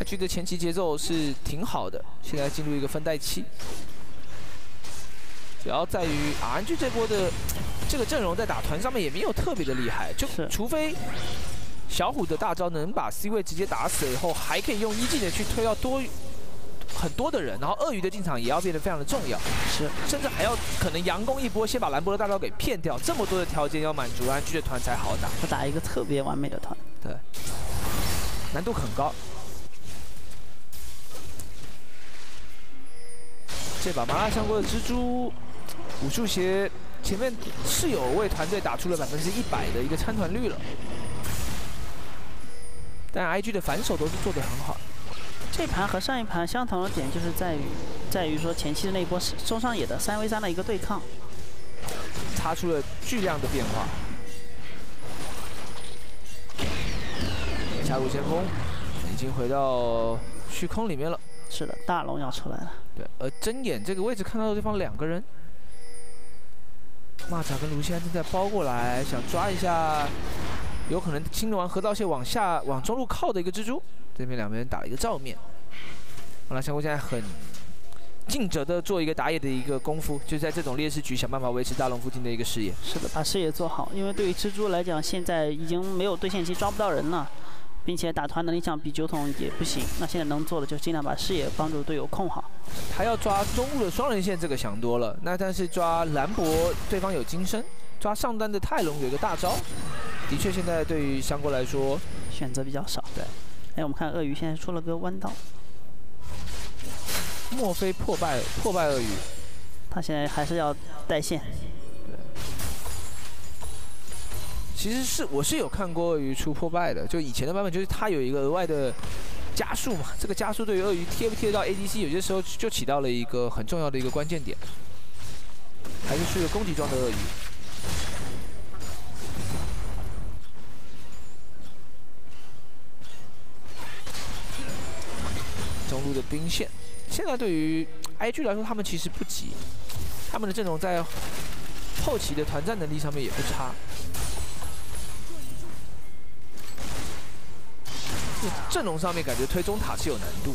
，IG 的前期节奏是挺好的。现在进入一个分带期，主要在于 RNG 这波的这个阵容在打团上面也没有特别的厉害，就除非。小虎的大招能把 C 位直接打死以后，还可以用一技能去推到多很多的人，然后鳄鱼的进场也要变得非常的重要，是，甚至还要可能佯攻一波，先把兰博的大招给骗掉，这么多的条件要满足，安居的团才好打，他打一个特别完美的团，对，难度很高。这把麻辣香锅的蜘蛛武术鞋前面是有为团队打出了百分之一百的一个参团率了。但 IG 的反手都是做得很好。这盘和上一盘相同的点就是在于，在于说前期的那一波中上野的三 v 三的一个对抗，擦出了巨量的变化。下路先锋已经回到虚空里面了。是的，大龙要出来了。对，而睁眼这个位置看到的对方两个人，蚂蚱跟卢锡安正在包过来，想抓一下。有可能清了完河道线往下往中路靠的一个蜘蛛，这边两边打了一个照面。好了，香菇现在很尽责的做一个打野的一个功夫，就在这种劣势局想办法维持大龙附近的一个视野。是的，把视野做好，因为对于蜘蛛来讲，现在已经没有对线期抓不到人了，并且打团能力上比酒桶也不行。那现在能做的就尽量把视野帮助队友控好。他要抓中路的双人线，这个想多了。那但是抓兰博，对方有金身；抓上单的泰隆有一个大招。的确，现在对于香锅来说选择比较少。对。哎，我们看鳄鱼现在出了个弯道。莫非破败破败鳄鱼？他现在还是要带线。对。其实是我是有看过鳄鱼出破败的，就以前的版本，就是它有一个额外的加速嘛。这个加速对于鳄鱼贴不贴到 ADC，有些时候就起到了一个很重要的一个关键点。还是出个攻击装的鳄鱼。中路的兵线。现在对于 IG 来说，他们其实不急，他们的阵容在后期的团战能力上面也不差。阵容上面感觉推中塔是有难度。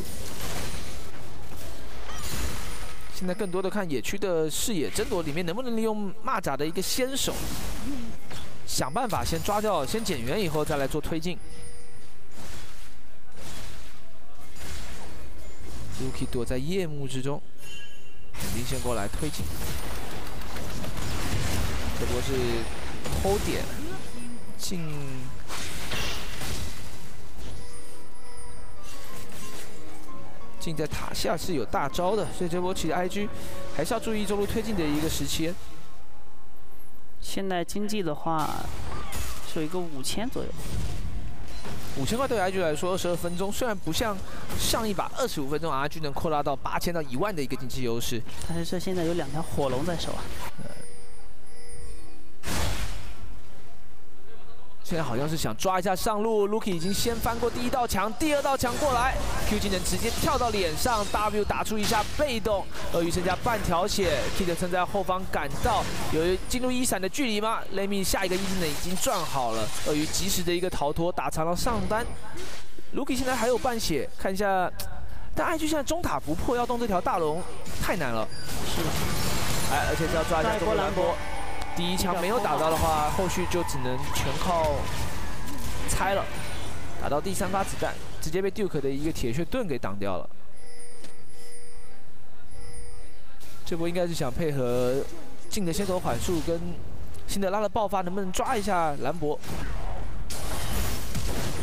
现在更多的看野区的视野争夺里面能不能利用蚂蚱的一个先手，想办法先抓掉，先减员以后再来做推进。Luki 躲在夜幕之中，肯定先过来推进。这波是偷点进，进在塔下是有大招的，所以这波其实 IG 还是要注意中路推进的一个时期。现在经济的话是有一个五千左右。五千块对 RG 来说，二十二分钟虽然不像上一把二十五分钟 RG 能扩大到八千到一万的一个经济优势，但是这现在有两条火龙在手啊。现在好像是想抓一下上路，Lucky 已经先翻过第一道墙，第二道墙过来，Q 技能直接跳到脸上，W 打出一下被动，鳄鱼剩下半条血，Kid 正在后方赶到，有进入一闪的距离吗？雷米下一个一技能已经转好了，鳄鱼及时的一个逃脱，打残了上单，Lucky 现在还有半血，看一下，但 IG 现在中塔不破，要动这条大龙太难了，是。的，哎，而且是要抓一下中路兰博。第一枪没有打到的话，后续就只能全靠猜了。打到第三发子弹，直接被 Duke 的一个铁血盾给挡掉了。这波应该是想配合进的先手缓速跟辛德拉的爆发，能不能抓一下兰博？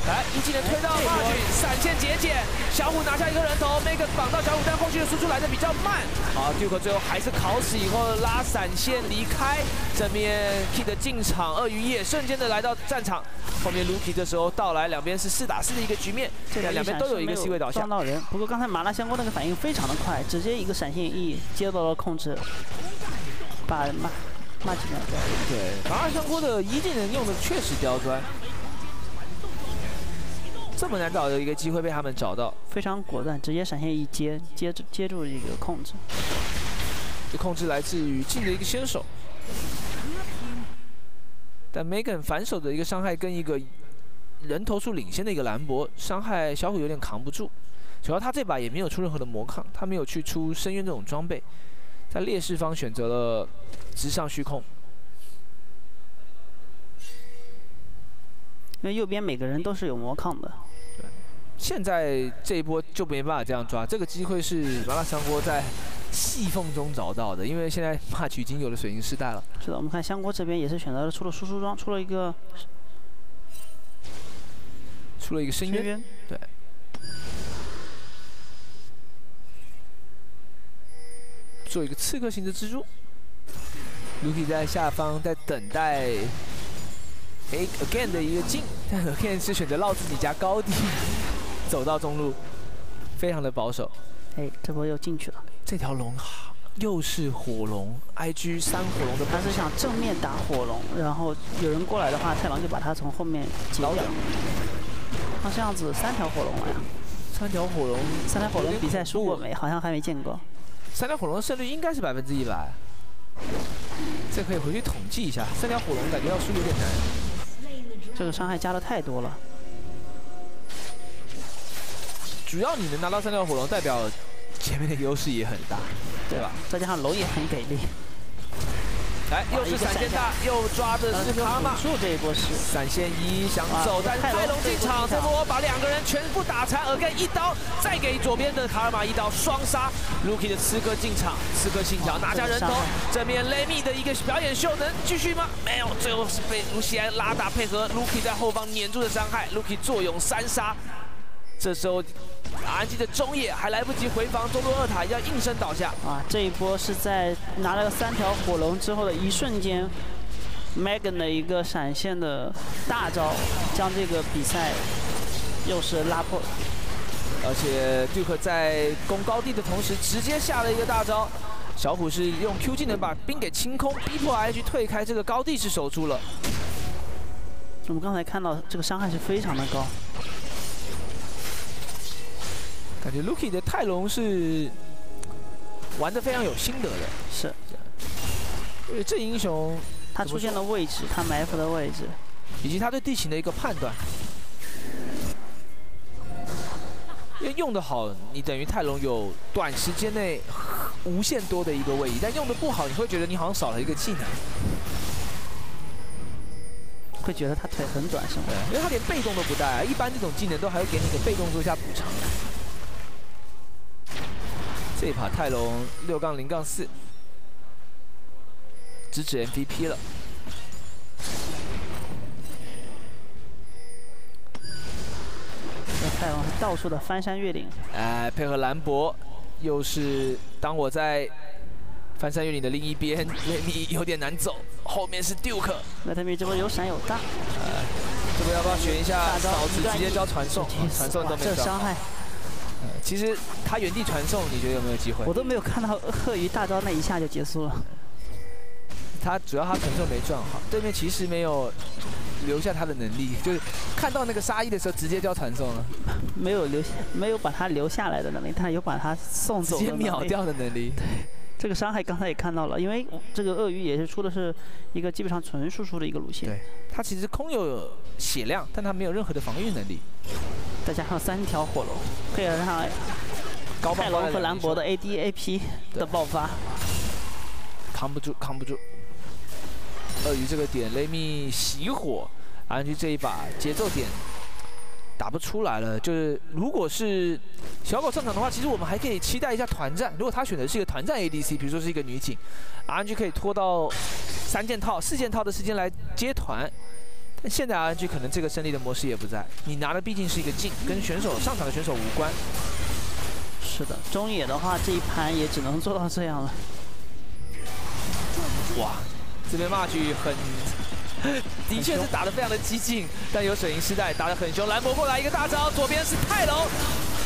来，一技能推到过去，闪现节俭，小虎拿下一个人头，Make 绑到小虎，但后续的输出来的比较慢。好，Duke 最后还是烤死以后拉闪现离开。正面 Kid 进场，鳄鱼也瞬间的来到战场。后面 Luki 这时候到来，两边是四打四的一个局面，这两边都有一个 C 位倒下。撞到人，不过刚才麻辣香锅那个反应非常的快，直接一个闪现 E 接到了控制，把骂骂几秒。对，麻辣香锅的一技能用的确实刁钻。这么难找的一个机会被他们找到，非常果断，直接闪现一接，接住接住一个控制。这控制来自于近的一个先手，但 Megan 反手的一个伤害跟一个人头数领先的一个兰博伤害，小虎有点扛不住。主要他这把也没有出任何的魔抗，他没有去出深渊这种装备，在劣势方选择了直上虚空。因为右边每个人都是有魔抗的。现在这一波就没办法这样抓，这个机会是麻辣香锅在细缝中找到的，因为现在 March 已经有了水晶丝带了。是的，我们看香锅这边也是选择了出了输出装，出了一个，出了一个深渊。对。做一个刺客型的蜘蛛，Luki 在下方在等待，again 的一个进，但 again 是选择绕自己家高地。(laughs) 走到中路，非常的保守。哎，这波又进去了。这条龙又是火龙，IG 三火龙的。他是想正面打火龙，然后有人过来的话，太郎就把他从后面截掉。那这样子三条火龙了呀？三条火龙，三条火龙比赛输过没？好像还没见过。三条火龙的胜率应该是百分之一百。这可以回去统计一下。三条火龙感觉要输有点难。这个伤害加的太多了。主要你能拿到三条火龙，代表前面的优势也很大，对吧？再加上龙也很给力。来，又是闪现大，又抓的是卡玛。助这一波是闪现一想走，但泰隆进场，这波把两个人全部打残。尔盖一刀，再给左边的卡尔玛一刀，双杀。Luki 的刺客进场，刺客信条拿下人头。正面雷米的一个表演秀能继续吗？没有，最后是被卢锡安拉大配合 Luki 在后方黏住的伤害。Luki 坐拥三杀。这时候，RNG 的中野还来不及回防，中路二塔要应声倒下。啊，这一波是在拿了三条火龙之后的一瞬间，Megan 的一个闪现的大招，将这个比赛又是拉破。而且 Duke 在攻高地的同时，直接下了一个大招。小虎是用 Q 技能把兵给清空，逼迫 RNG 退开，这个高地是守住了。我们刚才看到这个伤害是非常的高。感觉 Luki 的泰隆是玩的非常有心得的，是。因为这英雄他出现的位置，他埋伏的位置，以及他对地形的一个判断，因为用的好，你等于泰隆有短时间内无限多的一个位移，但用的不好，你会觉得你好像少了一个技能，会觉得他腿很短是吗？因为他连被动都不带，啊一般这种技能都还会给你个被动做一下补偿。这一把泰隆六杠零杠四，直指 MVP 了。这泰隆是到处的翻山越岭。哎，配合兰博，又是当我在翻山越岭的另一边，(laughs) 雷米有点难走，后面是 Duke。那他们这波有闪有大。呃，这波要不要选一下嫂子直接交传送？传送都没这伤害。其实他原地传送，你觉得有没有机会？我都没有看到鳄鱼大招那一下就结束了。他主要他传送没转好，对面其实没有留下他的能力，(laughs) 就是看到那个沙溢的时候直接就要传送了。没有留下，没有把他留下来的能力，他有把他送走。直接秒掉的能力。对，这个伤害刚才也看到了，因为这个鳄鱼也是出的是一个基本上纯输出的一个路线。对，他其实空有血量，但他没有任何的防御能力。再加上三条火龙，配合上高泰隆和兰博的 ADAP 的爆发，扛不住，扛不住。鳄鱼这个点，雷米熄火，RNG 这一把节奏点打不出来了。就是如果是小狗上场的话，其实我们还可以期待一下团战。如果他选的是一个团战 ADC，比如说是一个女警，RNG 可以拖到三件套、四件套的时间来接团。但现在 RNG 可能这个胜利的模式也不在，你拿的毕竟是一个镜，跟选手上场的选手无关。是的，中野的话这一盘也只能做到这样了。哇，这边 March 很，(laughs) 的确是打得非常的激进，但有水银丝带打得很凶。兰博过来一个大招，左边是泰隆。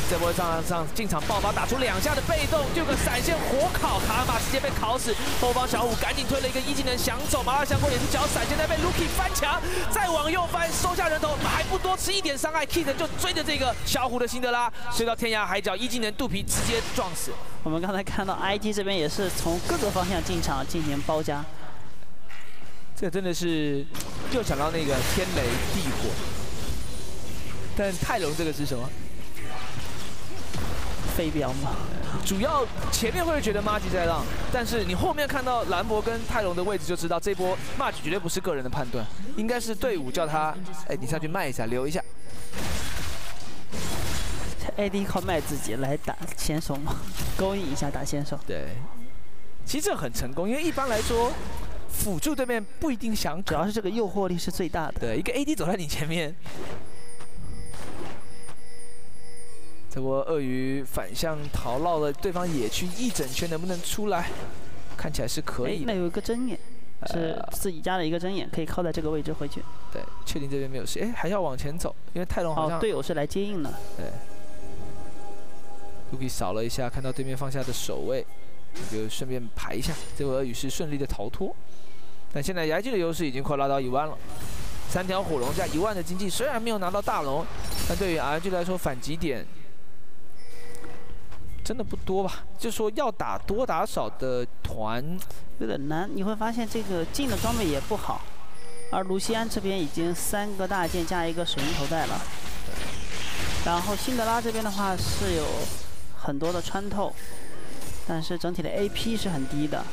这波上上进场爆发，打出两下的被动，就个闪现火烤，卡尔玛直接被烤死。后方小虎赶紧推了一个一技能想走，麻辣香锅也是脚闪现，在被 Luki 翻墙，再往右翻收下人头，还不多吃一点伤害，Kit 就追着这个小虎的辛德拉，追到天涯海角，一技能肚皮直接撞死。我们刚才看到 IG 这边也是从各个方向进场进行包夹，这真的是就想到那个天雷地火，但泰隆这个是什么？飞镖吗？主要前面会觉得 m a 在让，但是你后面看到兰博跟泰隆的位置，就知道这波 m a 绝对不是个人的判断，应该是队伍叫他，哎，你上去卖一下，留一下。AD 靠卖自己来打先手吗？勾引一下打先手。对，其实这很成功，因为一般来说，辅助对面不一定想，主要是这个诱惑力是最大的。对，一个 AD 走在你前面。这波鳄鱼反向逃绕了对方野区一整圈，能不能出来？看起来是可以。那有一个针眼，是自己家的一个针眼，可以靠在这个位置回去。对，确定这边没有事。哎，还要往前走，因为泰隆好像队友是来接应的。对。Luki 扫了一下，看到对面放下的守卫，就顺便排一下。这波鳄鱼是顺利的逃脱，但现在牙姬的优势已经快拉到一万了。三条火龙加一万的经济，虽然没有拿到大龙，但对于 RNG 来说反击点。真的不多吧？就说要打多打少的团有点难。你会发现这个进的装备也不好，而卢锡安这边已经三个大剑加一个水银头带了。然后辛德拉这边的话是有很多的穿透，但是整体的 AP 是很低的。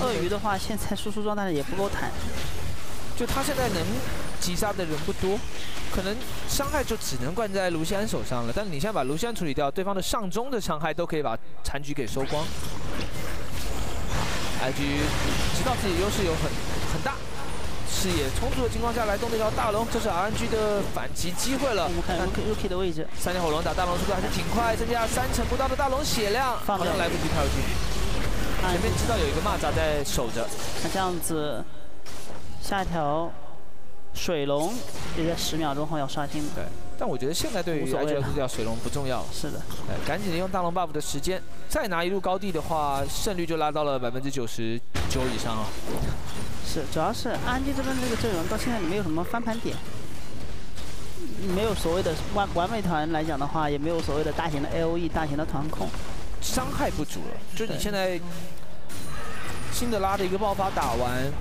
鳄鱼的话，现在输出状态也不够坦，就他现在能击杀的人不多，可能伤害就只能灌在卢锡安手上了。但是你现在把卢锡安处理掉，对方的上中的伤害都可以把残局给收光。IG 知道自己优势有很很大，视野充足的情况下来动那条大龙，这是 RNG 的反击机会了。看 Rookie 的位置，三条火龙打大龙速度还是挺快，增加三成不到的大龙血量，好像来不及跳去。前面知道有一个蚂蚱在守着，那这样子，下一条水龙也在十秒钟后要刷新。对，但我觉得现在对于 IG 这条水龙不重要。是的，赶紧利用大龙 buff 的时间，再拿一路高地的话，胜率就拉到了百分之九十九以上啊。是，主要是安吉这边这个阵容到现在没有什么翻盘点，没有所谓的完完美团来讲的话，也没有所谓的大型的 A O E 大型的团控。伤害不足了，就是你现在辛德拉的一个爆发打完，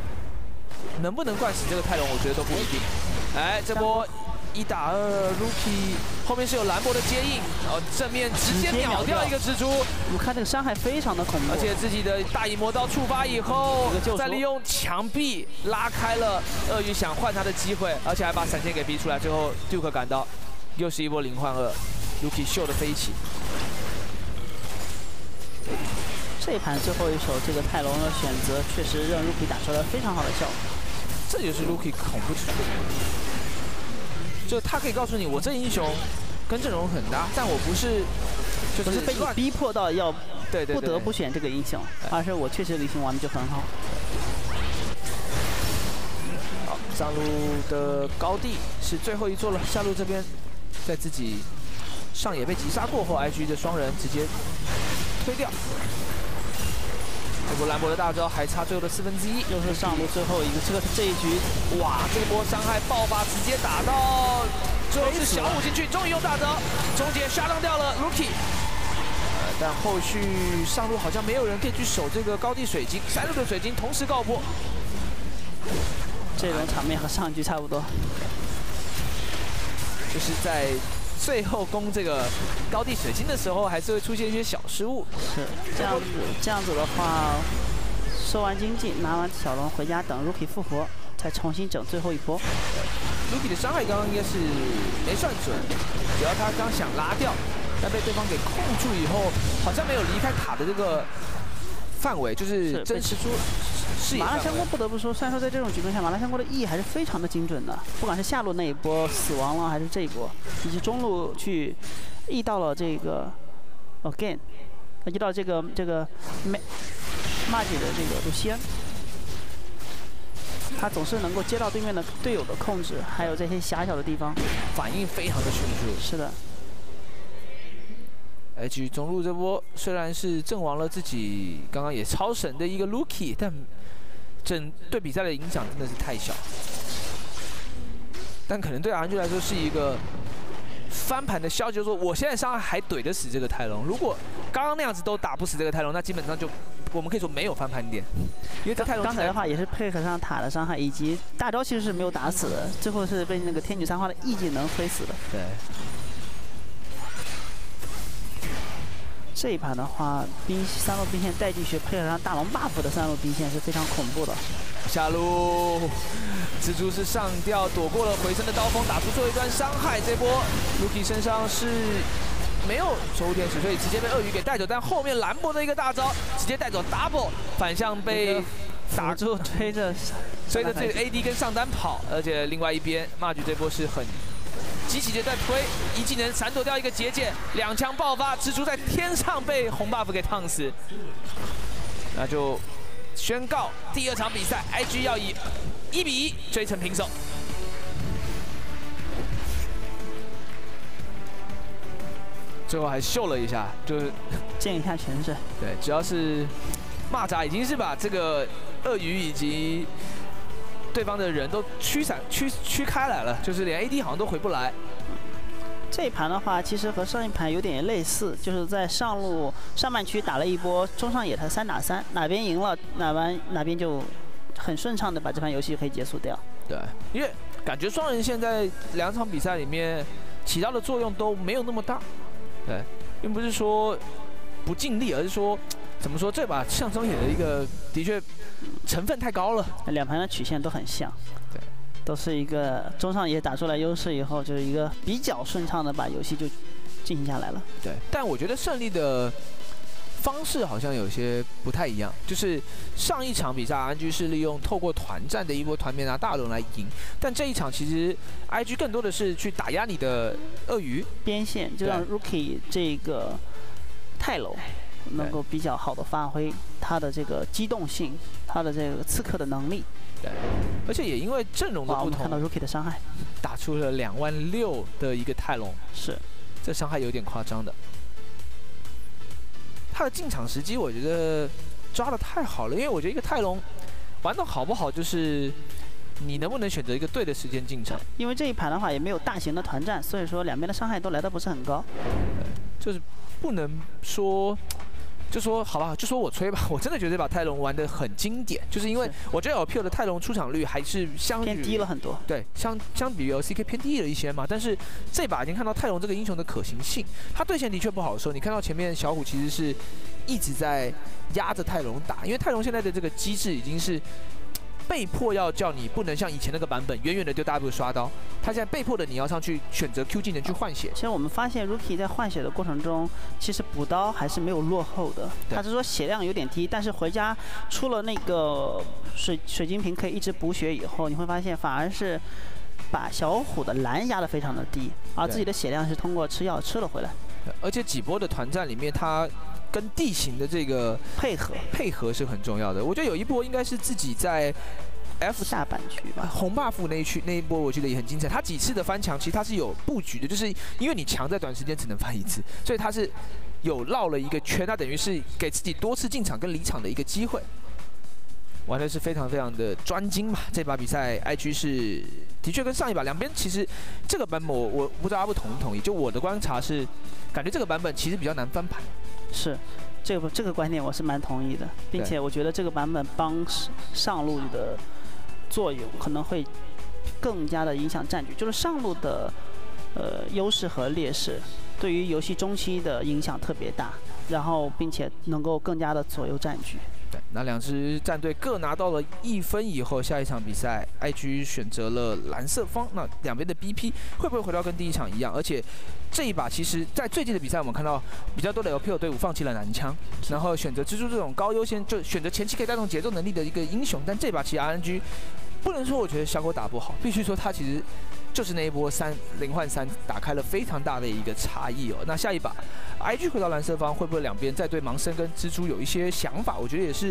能不能灌死这个泰隆，我觉得都不一定。哎，这波一打二，Rookie 后面是有兰博的接应，然后正面直接秒掉一个蜘蛛。我看这个伤害非常的恐怖，而且自己的大影魔刀触发以后，再利用墙壁拉开了鳄鱼想换他的机会，而且还把闪现给逼出来，最后 Duke 赶到，又是一波零换二，Rookie 秀的飞起。这一盘最后一手，这个泰隆的选择确实让 Rookie 打出了非常好的效果。这就是 Rookie 恐怖之处，就他可以告诉你，我这英雄跟阵容很搭，但我不是，就是被你逼迫到要对对不得不选这个英雄，而是我确实理性玩的就很好。好，上路的高地是最后一座了，下路这边在自己上野被击杀过后，IG 的双人直接。推掉，这波兰博的大招还差最后的四分之一，又是上路最后一个，这个这一局，哇，这波伤害爆发，直接打到最后是小五进去，终于用大招终结杀掉了 Rookie，呃，但后续上路好像没有人可以去守这个高地水晶，三路的水晶同时告破，这种场面和上一局差不多，就是在。最后攻这个高地水晶的时候，还是会出现一些小失误。是这样子，这样子的话，收完经济，拿完小龙回家，等 Rookie 复活，再重新整最后一波。Rookie 的伤害刚刚应该是没算准，只要他刚想拉掉，但被对方给控住以后，好像没有离开塔的这个范围，就是真实出。麻辣香锅不得不说，虽然说在这种局面下，麻辣香锅的 E 还是非常的精准的。不管是下路那一波死亡了，还是这一波，以及中路去 E 到了这个 Again，E 到这个这个 Ma 姐的这个卢锡安，他总是能够接到对面的队友的控制，还有这些狭小的地方，反应非常的迅速。是的。H 中路这波虽然是阵亡了自己刚刚也超神的一个 Lucky，但整对比赛的影响真的是太小。但可能对 RNG 来说是一个翻盘的消息，就是说我现在伤害还怼得死这个泰隆。如果刚刚那样子都打不死这个泰隆，那基本上就我们可以说没有翻盘点。因为泰隆刚才的话也是配合上塔的伤害以及大招其实是没有打死的，最后是被那个天女三花的 E 技能推死的。对。这一盘的话，兵三路兵线带进去，配合上大龙 buff 的三路兵线是非常恐怖的。下路，蜘蛛是上吊躲过了回身的刀锋，打出最后一段伤害。这波 Rookie 身上是没有守护天使，所以直接被鳄鱼给带走。但后面兰博的一个大招，直接带走 double 反向被打住，推着追着这个 AD 跟上单跑，而且另外一边 Marge 这波是很。机器人在推，一技能闪躲掉一个结界，两枪爆发，蜘蛛在天上被红 buff 给烫死，那就宣告第二场比赛，IG 要以一比一追成平手。最后还秀了一下，就是见一下全身。对，主要是蚂蚱已经是把这个鳄鱼以及。对方的人都驱散驱驱开来了，就是连 AD 好像都回不来。这一盘的话，其实和上一盘有点类似，就是在上路上半区打了一波中上野的三打三，哪边赢了，哪边哪边就很顺畅的把这盘游戏可以结束掉。对，因为感觉双人现在两场比赛里面起到的作用都没有那么大。对，并不是说不尽力，而是说怎么说这把象征野的一个的确成分太高了。两盘的曲线都很像，对，都是一个中上野打出来优势以后，就是一个比较顺畅的把游戏就进行下来了。对，但我觉得胜利的。方式好像有些不太一样，就是上一场比赛，IG 是利用透过团战的一波团灭拿大龙来赢，但这一场其实 IG 更多的是去打压你的鳄鱼边线，就让 Rookie 这个泰楼能够比较好的发挥他的这个机动性，他的这个刺客的能力。对，而且也因为阵容的不同，看到 Rookie 的伤害，打出了两万六的一个泰隆，是，这伤害有点夸张的。他的进场时机，我觉得抓的太好了，因为我觉得一个泰隆玩的好不好，就是你能不能选择一个对的时间进场。因为这一盘的话也没有大型的团战，所以说两边的伤害都来的不是很高。就是不能说。就说好吧，就说我吹吧，(laughs) 我真的觉得这把泰隆玩的很经典，就是因为我觉得 LPL 的泰隆出场率还是相偏低了很多，对，相相比于 LCK 偏低了一些嘛。但是这把已经看到泰隆这个英雄的可行性，他对线的确不好说。你看到前面小虎其实是一直在压着泰隆打，因为泰隆现在的这个机制已经是。被迫要叫你不能像以前那个版本远远的丢 W 刷刀，他现在被迫的你要上去选择 Q 技能去换血。其实我们发现 Rookie 在换血的过程中，其实补刀还是没有落后的。他是说血量有点低，但是回家出了那个水水晶瓶可以一直补血以后，你会发现反而是把小虎的蓝压的非常的低，而自己的血量是通过吃药吃了回来。而且几波的团战里面，他跟地形的这个配合配合是很重要的。我觉得有一波应该是自己在 F 下半区吧，红 buff 那一区那一波，我觉得也很精彩。他几次的翻墙，其实他是有布局的，就是因为你墙在短时间只能翻一次，所以他是有绕了一个圈，他等于是给自己多次进场跟离场的一个机会。玩的是非常非常的专精嘛。这把比赛 IG 是的确跟上一把两边其实这个版本我我不知道阿布同不同意，就我的观察是感觉这个版本其实比较难翻盘。是，这个这个观点我是蛮同意的，并且我觉得这个版本帮上路的作用可能会更加的影响战局，就是上路的呃优势和劣势对于游戏中期的影响特别大，然后并且能够更加的左右战局。对，那两支战队各拿到了一分以后，下一场比赛，IG 选择了蓝色方。那两边的 BP 会不会回到跟第一场一样？而且这一把其实，在最近的比赛，我们看到比较多的 LPL 队伍放弃了男枪，然后选择蜘蛛这种高优先，就选择前期可以带动节奏能力的一个英雄。但这把其实 RNG 不能说我觉得小狗打不好，必须说他其实。就是那一波三零换三打开了非常大的一个差异哦。那下一把，IG 回到蓝色方，会不会两边再对盲僧跟蜘蛛有一些想法？我觉得也是，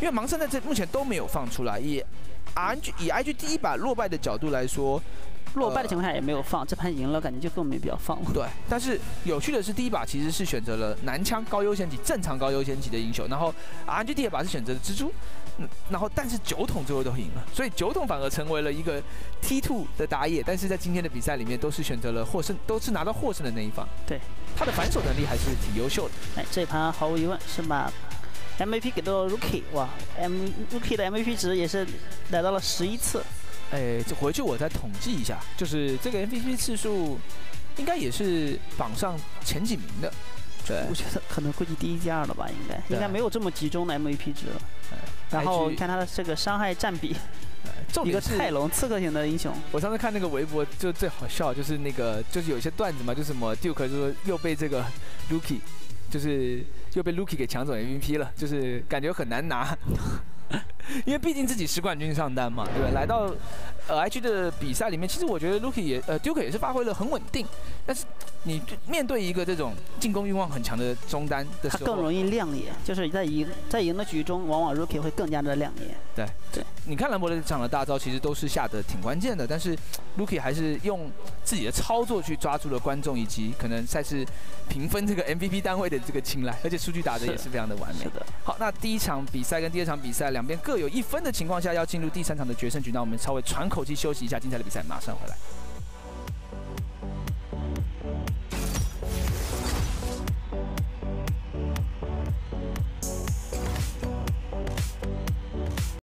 因为盲僧在这目前都没有放出来。以 RNG 以 IG 第一把落败的角度来说。落败的情况下也没有放，这盘赢了，感觉就更没必要放了。对，但是有趣的是，第一把其实是选择了男枪高优先级，正常高优先级的英雄，然后 RNG 第二把是选择了蜘蛛，嗯，然后但是酒桶最后都赢了，所以酒桶反而成为了一个 T two 的打野，但是在今天的比赛里面都是选择了获胜，都是拿到获胜的那一方。对，他的反手能力还是挺优秀的。哎，这一盘毫无疑问是把 MVP 给到 Rookie，哇，M Rookie 的 MVP 值也是来到了十一次。哎，这回去我再统计一下，就是这个 MVP 次数，应该也是榜上前几名的。对，我觉得可能估计第一、第二了吧，应该应该没有这么集中的 MVP 值了。然后看他的这个伤害占比，一个泰隆刺客型的英雄。我上次看那个微博就最好笑，就是那个就是有一些段子嘛，就什么 Duke 就说又被这个 Lucky，就是又被 Lucky 给抢走 MVP 了，就是感觉很难拿。(laughs) 因为毕竟自己是冠军上单嘛，对吧？来到呃 IG 的比赛里面，其实我觉得 Lucky 也呃 Duke 也是发挥了很稳定，但是你面对一个这种进攻欲望很强的中单的时候，他更容易亮眼，就是在赢在赢的局中，往往 Lucky 会更加的亮眼。对对，你看兰博的这场的大招其实都是下的挺关键的，但是 Lucky 还是用自己的操作去抓住了观众以及可能赛事评分这个 MVP 单位的这个青睐，而且数据打的也是非常的完美。的。好，那第一场比赛跟第二场比赛两边各有一分的情况下，要进入第三场的决胜局。那我们稍微喘口气休息一下，精彩的比赛马上回来。